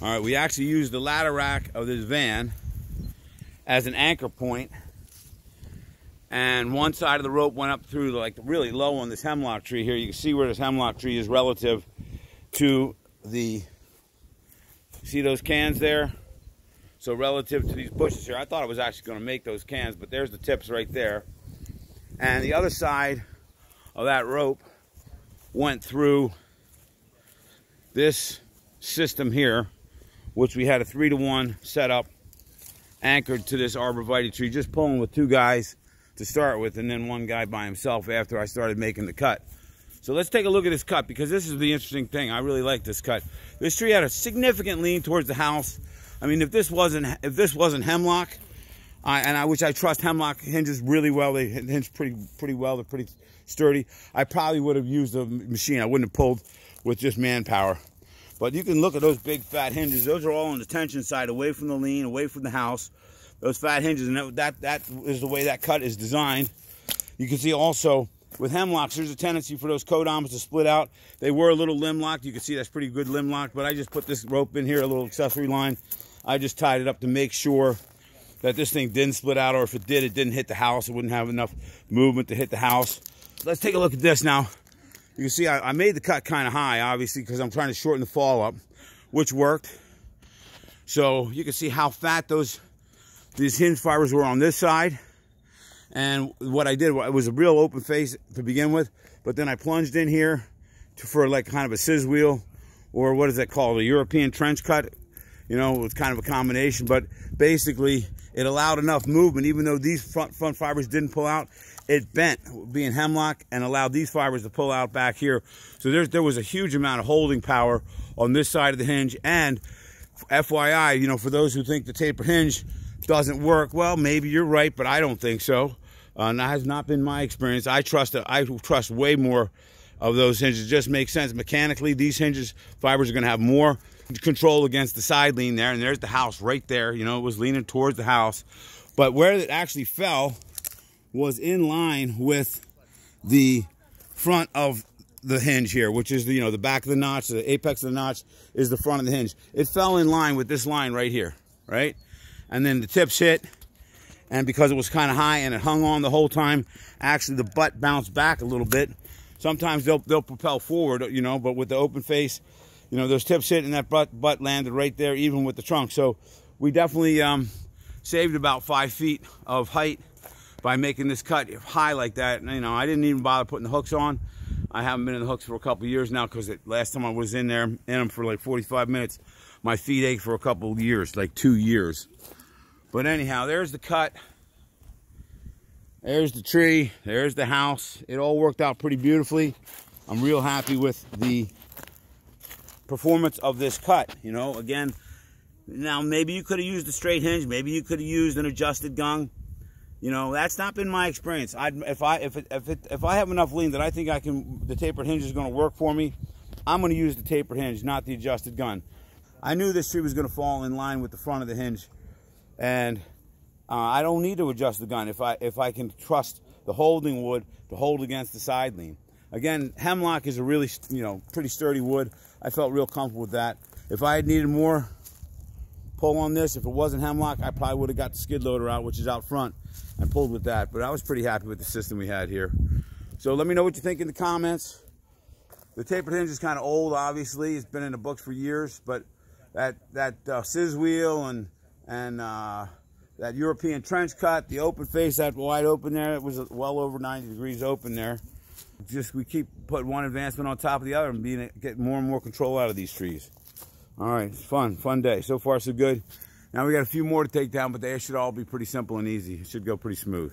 All right, we actually used the ladder rack of this van as an anchor point and one side of the rope went up through like really low on this hemlock tree here. You can see where this hemlock tree is relative to the, see those cans there? So relative to these bushes here, I thought I was actually going to make those cans, but there's the tips right there. And the other side of that rope went through this system here, which we had a three to one setup anchored to this arborvitae tree, just pulling with two guys to start with, and then one guy by himself after I started making the cut. So let's take a look at this cut because this is the interesting thing. I really like this cut. This tree had a significant lean towards the house. I mean, if this wasn't if this wasn't hemlock, I, and I which I trust hemlock hinges really well. They hinge pretty pretty well. They're pretty sturdy. I probably would have used a machine. I wouldn't have pulled with just manpower. But you can look at those big fat hinges. Those are all on the tension side, away from the lean, away from the house those fat hinges, and that, that is the way that cut is designed. You can see also with hemlocks, there's a tendency for those codoms to split out. They were a little limb locked. You can see that's pretty good limb locked, but I just put this rope in here, a little accessory line. I just tied it up to make sure that this thing didn't split out, or if it did, it didn't hit the house. It wouldn't have enough movement to hit the house. Let's take a look at this now. You can see I, I made the cut kind of high, obviously, because I'm trying to shorten the fall up, which worked. So you can see how fat those these hinge fibers were on this side. And what I did, it was a real open face to begin with, but then I plunged in here to, for like kind of a scissor wheel, or what is that called? A European trench cut. You know, it's kind of a combination, but basically it allowed enough movement, even though these front, front fibers didn't pull out, it bent being hemlock and allowed these fibers to pull out back here. So there's, there was a huge amount of holding power on this side of the hinge. And FYI, you know, for those who think the taper hinge doesn't work. Well, maybe you're right, but I don't think so. Uh, that has not been my experience. I trust I trust way more of those hinges. Just makes sense mechanically. These hinges fibers are going to have more control against the side lean there, and there's the house right there. You know, it was leaning towards the house, but where it actually fell was in line with the front of the hinge here, which is the you know the back of the notch, the apex of the notch is the front of the hinge. It fell in line with this line right here, right? and then the tips hit and because it was kind of high and it hung on the whole time actually the butt bounced back a little bit sometimes they'll they'll propel forward you know but with the open face you know those tips hit and that butt butt landed right there even with the trunk. So we definitely um, saved about five feet of height by making this cut high like that. You know I didn't even bother putting the hooks on. I haven't been in the hooks for a couple years now because last time I was in there in them for like 45 minutes my feet ached for a couple years like two years. But anyhow, there's the cut. There's the tree. There's the house. It all worked out pretty beautifully. I'm real happy with the performance of this cut. You know, again, now maybe you could have used a straight hinge. Maybe you could have used an adjusted gung. You know, that's not been my experience. I'd, if I if it, if it, if I have enough lean that I think I can, the tapered hinge is going to work for me. I'm going to use the tapered hinge, not the adjusted gun. I knew this tree was going to fall in line with the front of the hinge and uh, I don't need to adjust the gun if I if I can trust the holding wood to hold against the side lean. Again, hemlock is a really you know pretty sturdy wood. I felt real comfortable with that. If I had needed more pull on this, if it wasn't hemlock, I probably would have got the skid loader out, which is out front, and pulled with that. But I was pretty happy with the system we had here. So let me know what you think in the comments. The tapered hinge is kind of old, obviously. It's been in the books for years, but that that uh, scissor wheel and and uh, that European trench cut, the open face, that wide open there, it was well over 90 degrees open there. Just we keep putting one advancement on top of the other and being get more and more control out of these trees. All right, it's fun, fun day. So far, so good. Now we got a few more to take down, but they should all be pretty simple and easy. It should go pretty smooth.